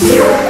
没有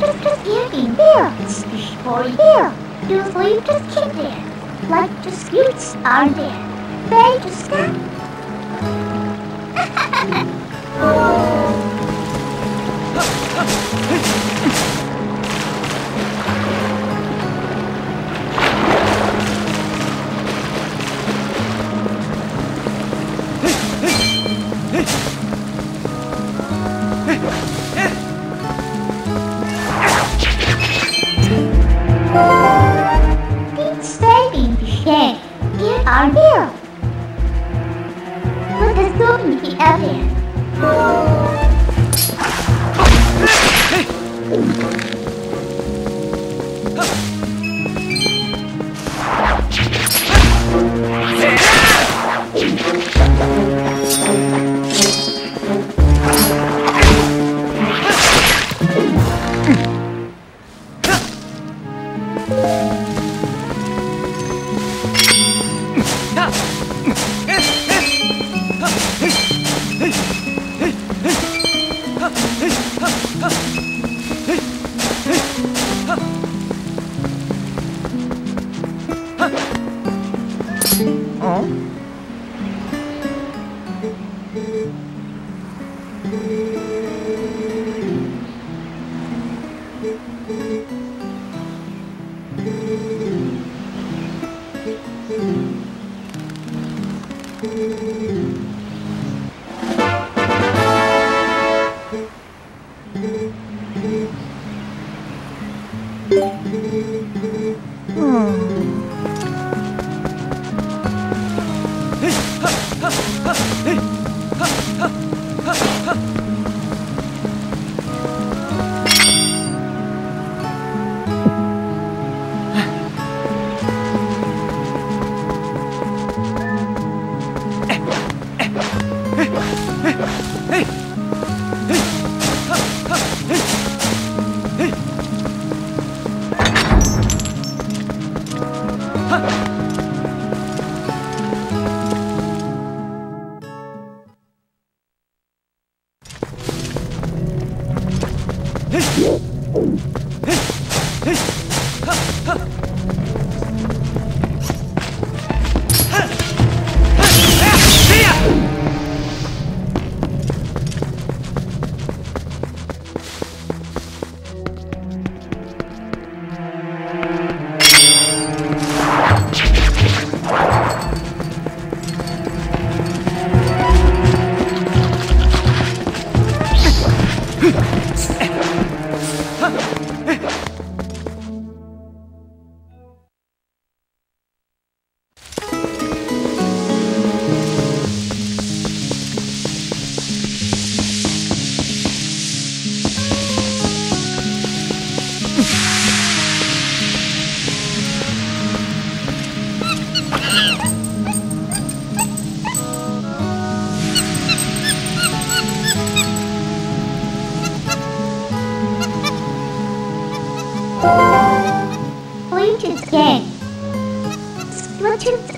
Just, just there. Fish for here. Do you just keep there. Like sweets are there. They just stand. It's Are here.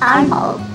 Splatoon's armor.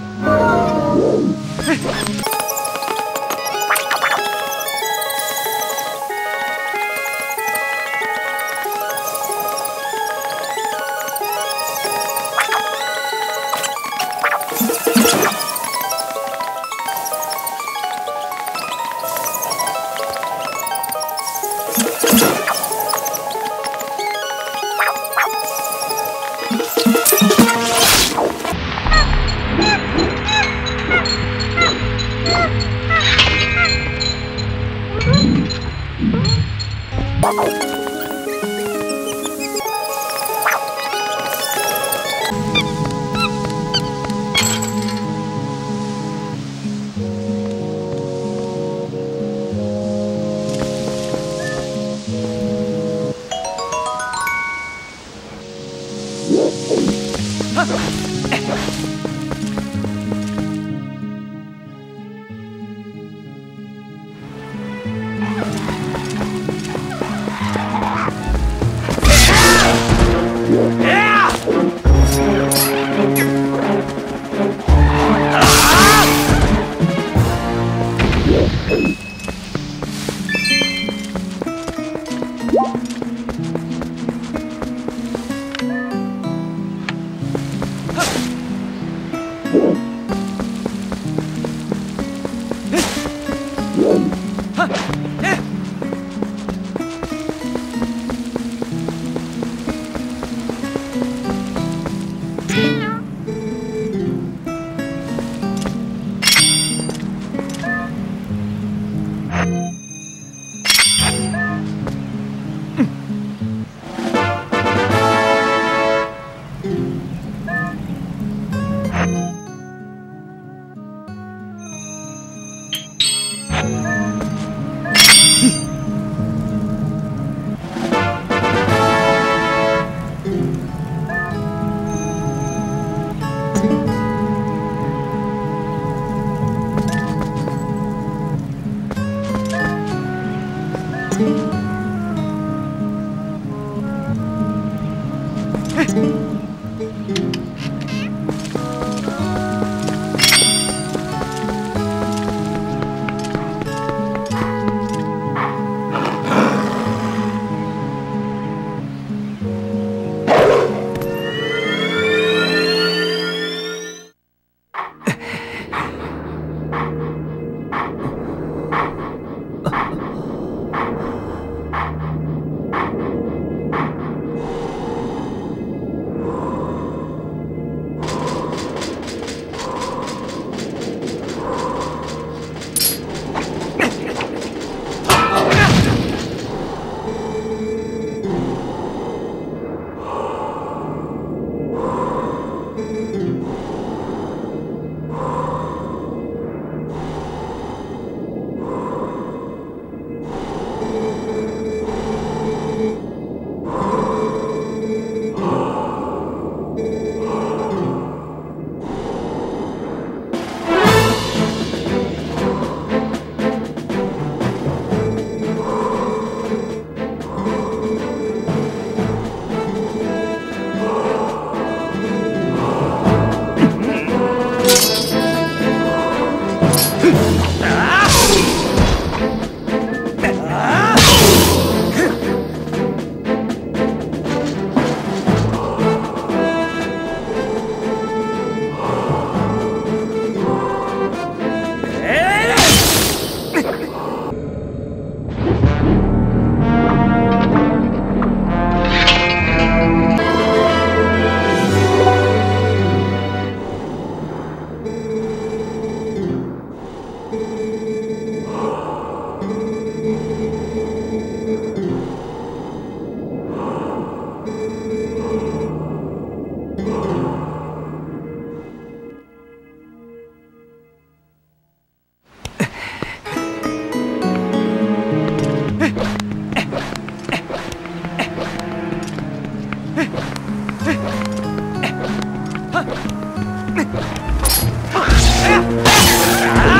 Ah!